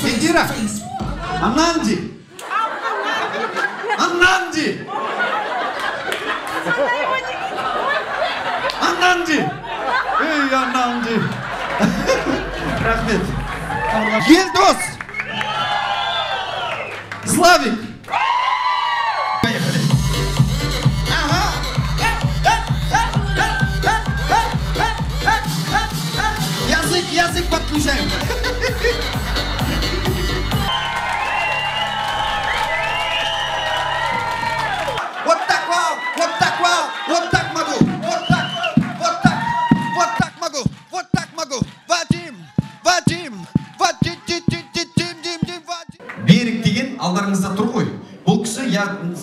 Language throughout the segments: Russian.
Индира! Ананди! Ананди! Ананди! Ey Ананди! Рахмет! Елдос! Славик! Поехали! Язык, язык подключаем!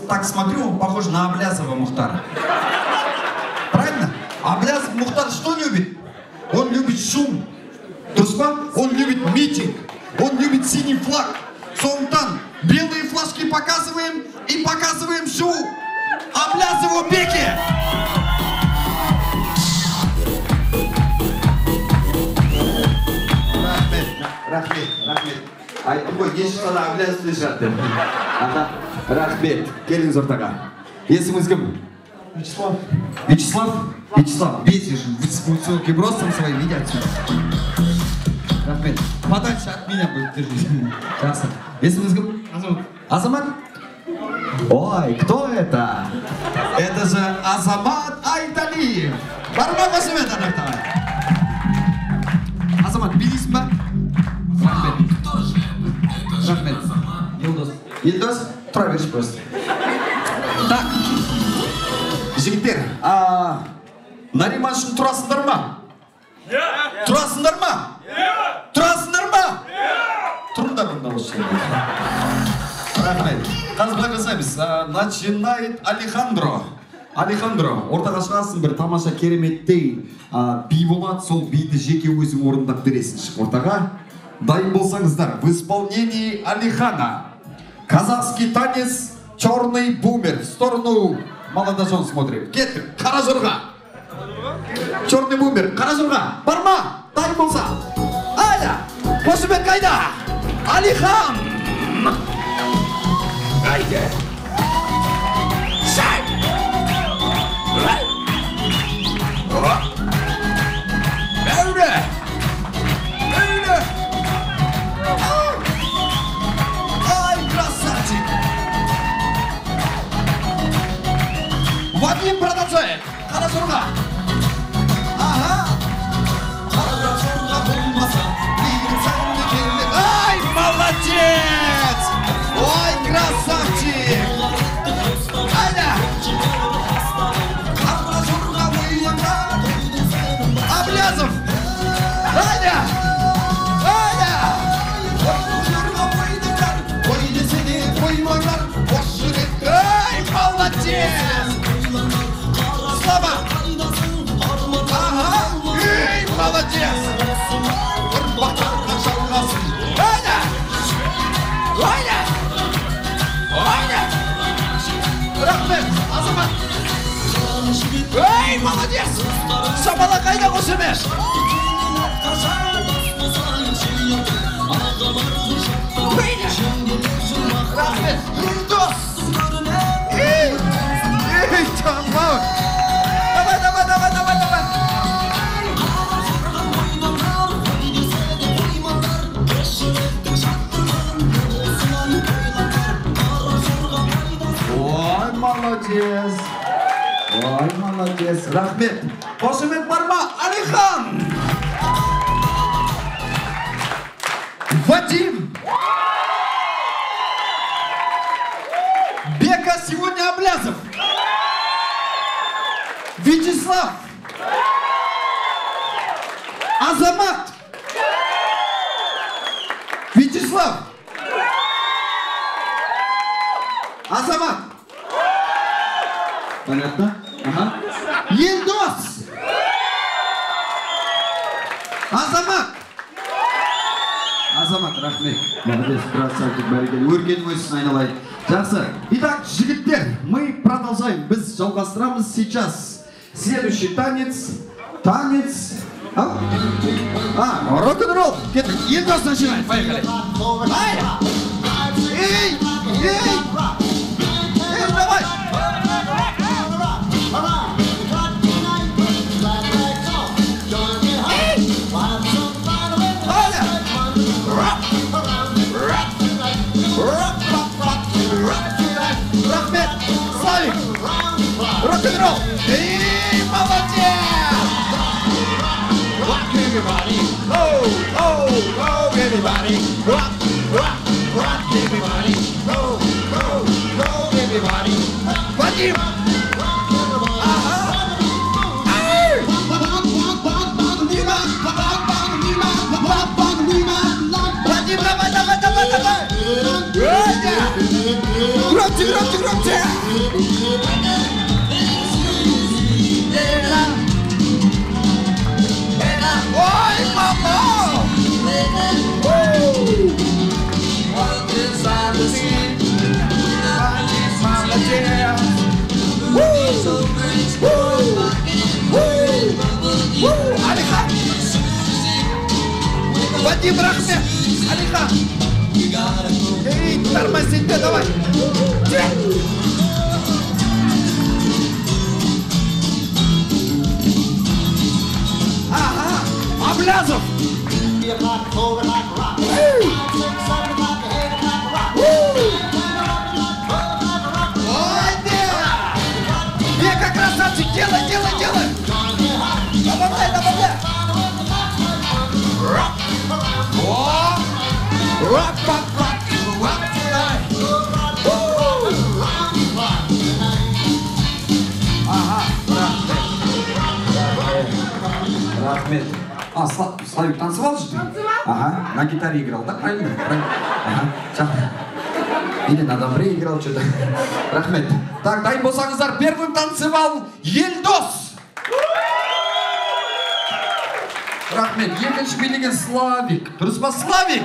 Так смотрю, он похож на Аблязова Мухтара. рахмет. Келіңіз ортаға. Есіміңіз кім? Вячеслав. Вячеслав? Вячеслав, бесишь высоким ростом своим, иди отсюда. Рахмет. Подальше от меня будет держись. Жақсы. Есіміңіз кім? Азамат. Азамат? Ой, кто это? Это же Азамат Айталиев. Бар ма қосымен анақтаған? Азамат, билейсің ба? Рахмет. Рахмет. Елдос. Елдос, Тұра берші просто. Так, жігіттер, а, Нариман үшін тұрасыңдар ма? Тұрасыңдар ма? Тұрасыңдар ма? Тұрыңдар мында осы жерде. Рахмет. Қазір былай жасаймыз. Начинает Алехандро. Алехандро, ортаға шығасың бір тамаша кереметтей би болады, сол биді жеке өзің орындап бересің шық ортаға. Дайын болсаңыздар, в исполнении Алихана. Казахский танец «Черный бумер». В сторону молодожен смотрим. Кеттік, қара жорға. Черный бумер, қара жорға. Бар? Дайын болса. Айда, қошымет қайда? Алихан! Haydi. Say. Right. сен слава аха ей молодец ұрпақтарға жалғасын ойна ойна ойна рахмет азамат ей молодец шапалақ қайда қос Рахмет! Қошемет бар ма? Алихан! Вадим! Бека сегодня Облязов! Вячеслав! Азамат! Вячеслав! Азамат! Понятно? Ага. Елдос! Азамат! Азамат, рахмет. Молодец, красавчик, бәрекелді. Өркен өссін айналайын. Жақсы. Итак, жігіттер, мы продолжаем. Біз жалғастырамыз сейчас. Следующий танец. Танец А? А, рок-н-ролл. Кеттік. Елдос начинает. Поехали. Ай! Эй! Эй! Эй, 로켓으로 이마마제 Rock everybody, oh, oh, oh everybody Rock, rock, rock everybody Go, go, go everybody 빠짐 그렇지 그렇지 그렇지 Вадим Рахмет! Алихан! Эй, тормозить, да, давай! Те! Ага! Облязов! Рахмет. А, Сла- Славик танцевал же ты? Танцевал. Ага, на гитаре играл, да? Правильно? Правильно. Ага. Или на добре играл что-то. Рахмет. Так, дай болсаңыздар, первым танцевал Елдос. Рахмет. Екінші билеген Славик. Дұрыс па, Славик?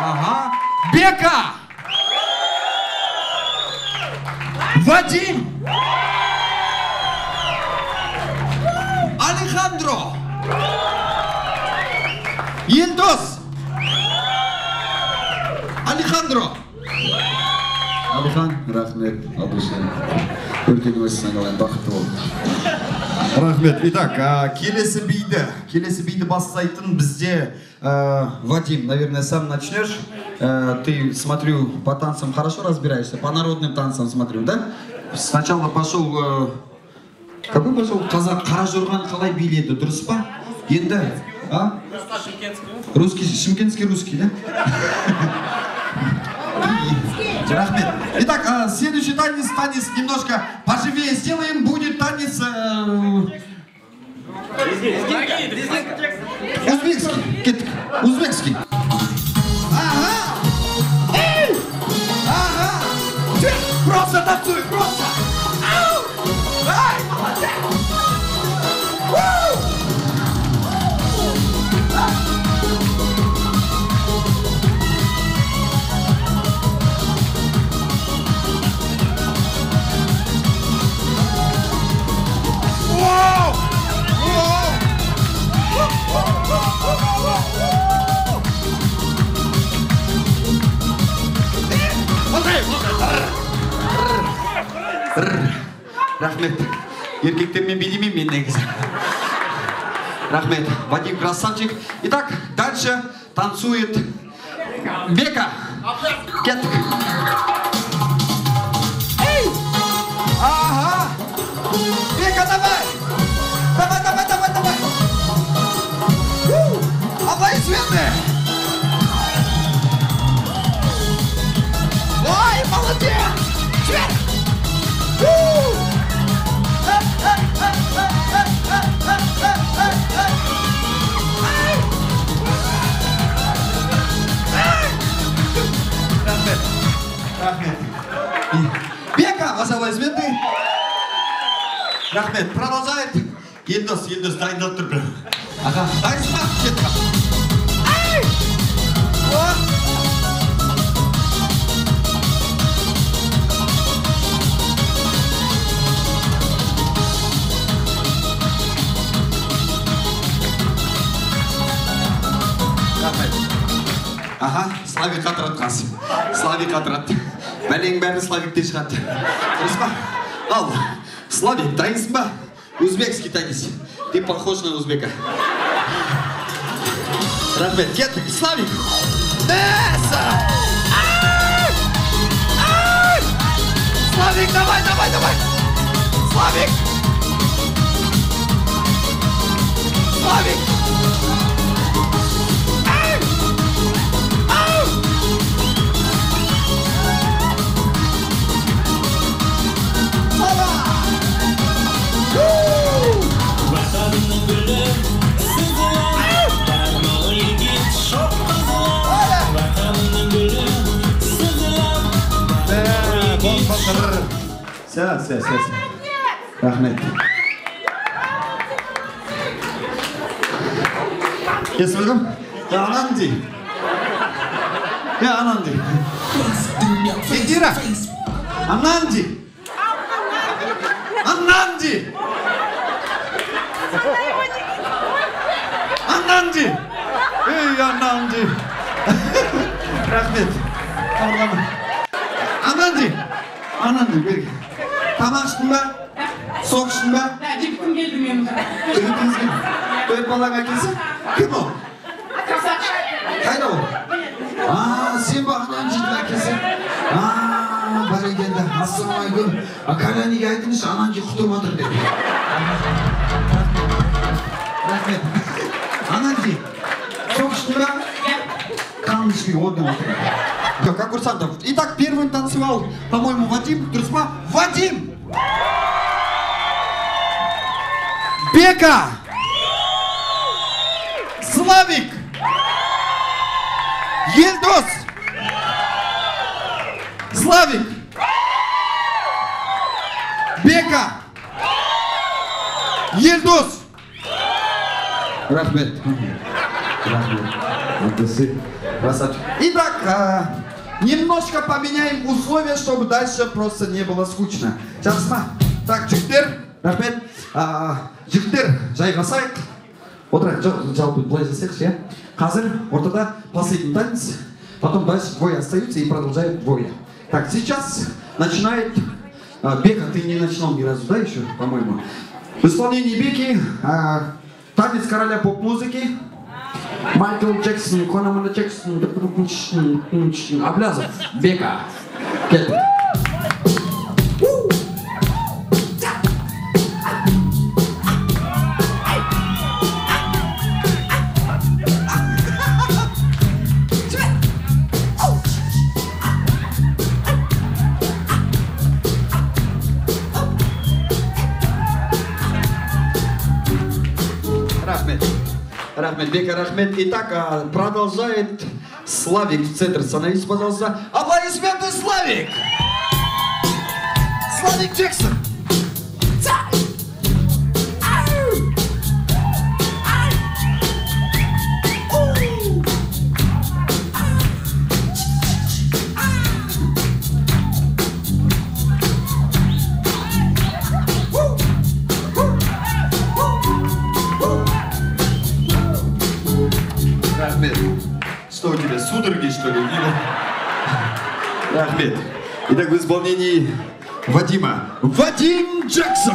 Ага. Бека. Вадим. Алехандро. Елдос. Алехандро. Алихан, рахмет, Абдушин. Көркегіміз саңылайын, бақытты бол. Рахмет. Итак, а, келесі биді. Келесі биді бастайтын бізде а, Вадим, наверное, сам начнешь. А, Ты, смотрю, по танцам хорошо разбираешься, по народным танцам смотрю, да? Сначала пошел э, какой пошел қазақ қара жорғаны қалай биледі дұрыс па енді а русский шымкентский русский да рахмет итак а, следующий танец танец немножко поживее сделаем будет танец э, узбекский кеттік узбекский ага Эй! ага Чё? просто танцуй просто Рахмет вадим красавчик. Итак дальше танцует бека. Кеттік рахмет продолжает елдос елдос дайындалып тұр біреу аха дайынсыз ба кеттік Аха, славик атырады қазір. Славик атырады. Бәлең бәрі славиктен шығады. Дұрыс па? Ал, дайынсың ба узбекский танец ты похож на узбека рахмет кеттік славик Месса! Славик, давай, давай, давай! Славик! Славик! Sen sen sen. Rahmet. Kesildim. Ya anam di. Ya anam di. Indira. E, anam di. Anam di. Anam di. Ey anam di. Rahmet. Allah'ım. Anam di. Anam di. Bir. тамақ іштің ба сок іштің ба жігітім келді менің жігітіңіз төрт балаң әкесі кім ол қайда ол а сен бағанағы жігіттің әкесі а бәрекелді ассалаумағалейкум кәляниге айтыңызшы ананки құтырып отыр деп рахмет ананки сок іштің ба қанын курсантов. Итак, первым танцевал, по-моему, Вадим. Друзья, Вадим! Бека! Славик! Ельдос! Славик! Бека! Ельдос! Рахмет. Рахмет. Красавчик. Итак, а, немножко поменяем условия, чтобы дальше просто не было скучно. Сейчас, ма. Так, жігіттер, рахмет. А, жігіттер, жайғасайық. Отырайық, жа- жалпы былай жасайықшы, иә? Қазір ортада последний танец, потом дальше двое остаются и продолжают двое. Так, сейчас начинает а, Бека, ты не начинал ни разу, да, еще, по-моему? В исполнении Беки а, танец короля поп-музыки Майкл Джексон, Конамана Джексон, Аблязов, Бека. Келді. Рахмет, Бека Рахмет. Итак, а, продолжает Славик в центр. Становитесь, пожалуйста. Аплодисменты, Славик! Славик Джексон! Рахмет. Итак, в исполнении Вадима. Вадим Джексон!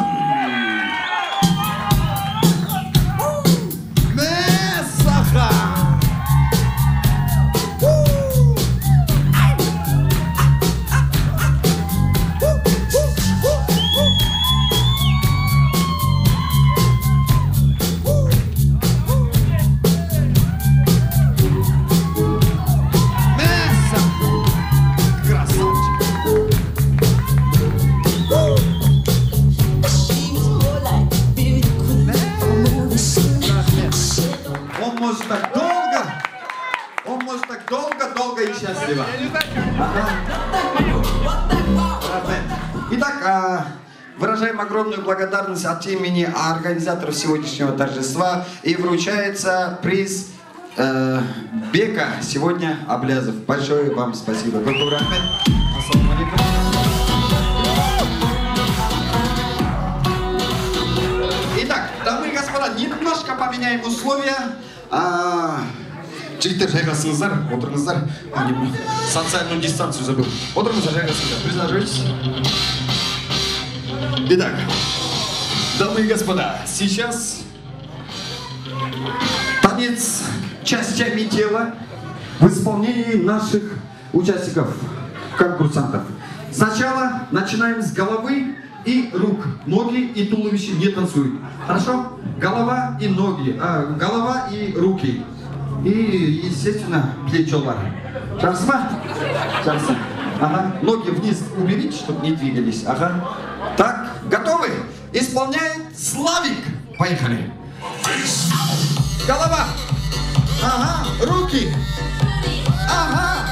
Имени организаторов сегодняшнего торжества и вручается приз э, Бека сегодня Аблязов. Большое вам спасибо. Ассаламу. Итак, и господа, немножко поменяем условия. А, жігіттер жайғасыңыздар отырыңыздар Не, социальную дистанцию забыл отырыңыздар жайғасыңыздар присаживайтесь итак дамы и господа сейчас танец частями тела в исполнении наших участников, конкурсантов. Сначала начинаем с головы и рук. Ноги и туловище не танцуют. Хорошо? Голова и ноги. а, голова и руки. И, естественно, плечо Жарсы ма? Жарсы. Ага. Ноги вниз уберите, чтобы не двигались. Ага. Исполняет Славик. Поехали. Голова. Ага. Руки. Ага.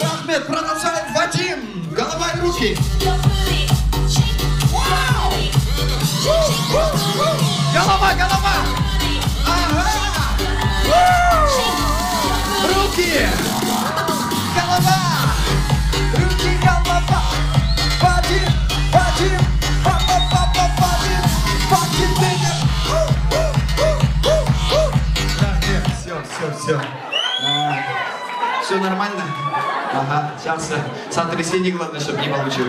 Рахмет, продолжает Вадим. Голова и руки. Голова, голова. Нормально? Ага, сейчас э, сотрясение, главное, чтобы не получил.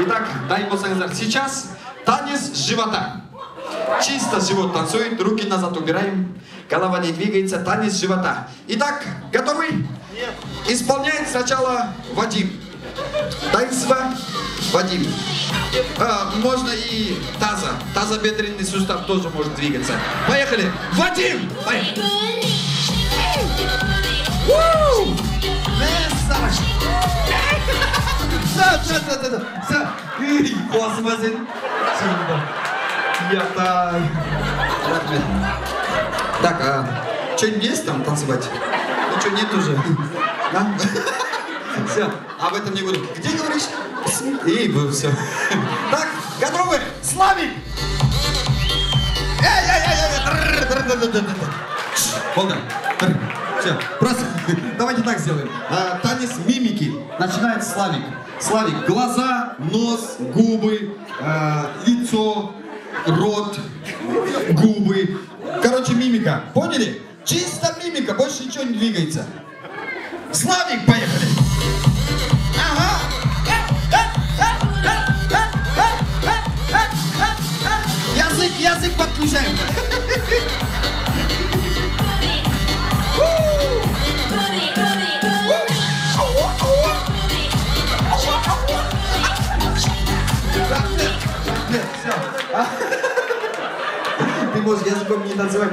Итак, дай болсаңыздар. Сейчас танец живота. Чисто живот танцует, руки назад убираем, голова не двигается, танец живота. Итак, готовы? Нет. Исполняет сначала Вадим. Дальше Вадим. А, можно и таза. Тазобедренный сустав тоже может двигаться. Поехали. Вадим! Поехали. Уу! Мессаж! Да, да, да, да, да. Все. Үй, космосин. Я-то... Так, а что-нибудь есть там танцевать? Ну что, нет уже? Да? Все, об этом не буду. Где говоришь? И вы все. Так, готовы? Славик! Эй-эй-эй-эй! Волга, все, просто давайте так сделаем. А, танец мимики. Начинает Славик. Славик, глаза, нос, губы, а, лицо, рот, губы. Короче, мимика. Поняли? Чисто мимика, больше ничего не двигается. Славик, поехали! Язык, язык подключаем. все. Ты можешь языком не танцевать.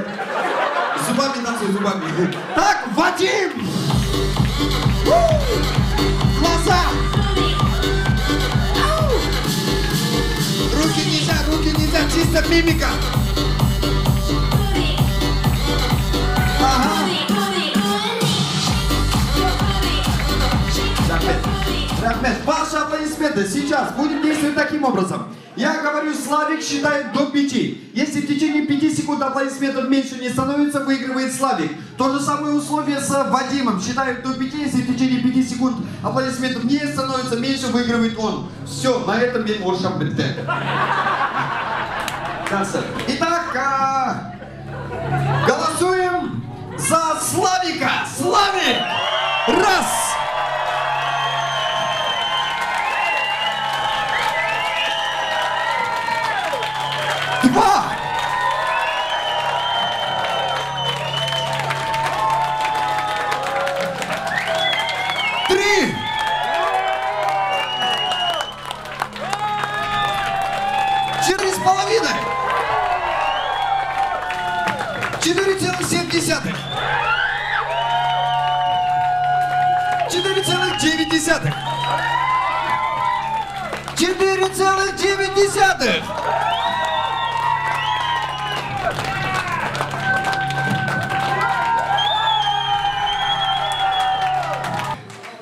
Зубами танцуй, зубами. Так, Вадим! Глаза! Руки нельзя, руки нельзя, чисто мимика. Рахмет, ваши аплодисменты сейчас будем действовать таким образом. Я говорю, Славик считает до пяти. Если в течение пяти секунд аплодисментов меньше не становится, выигрывает Славик. То же самое условие с Вадимом. Считает до пяти, если в течение пяти секунд аплодисментов не становится меньше, выигрывает он. Все, на этом я Оршам Итак, а, голосуем за Славика. Славик!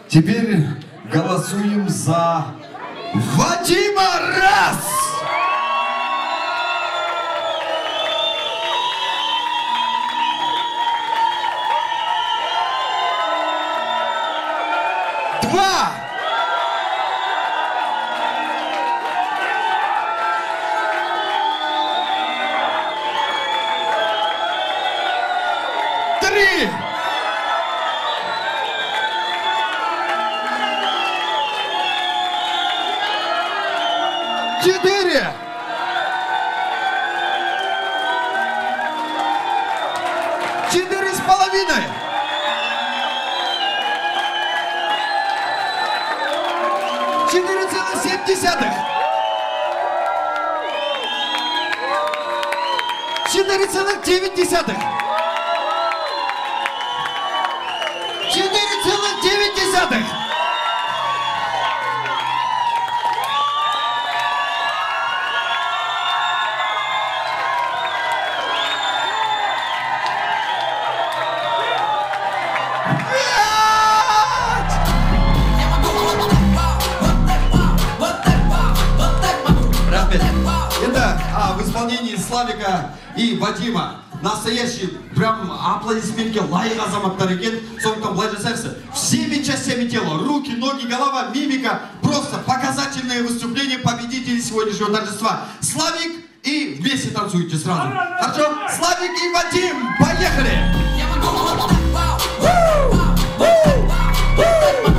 Теперь голосуем за Вадима Раз! Четыре с половиной. Четыре целых семь десятых. Четыре целых девять десятых. Это а, в исполнении Славика и Вадима. Настоящий прям аплодисментке лайық азаматтар екен сондықтан былай всеми частями тела руки ноги голова мимика просто показательное выступление победителей сегодняшнего торжества Славик и вместе танцуйте сразу хорошо Славик и Вадим поехали без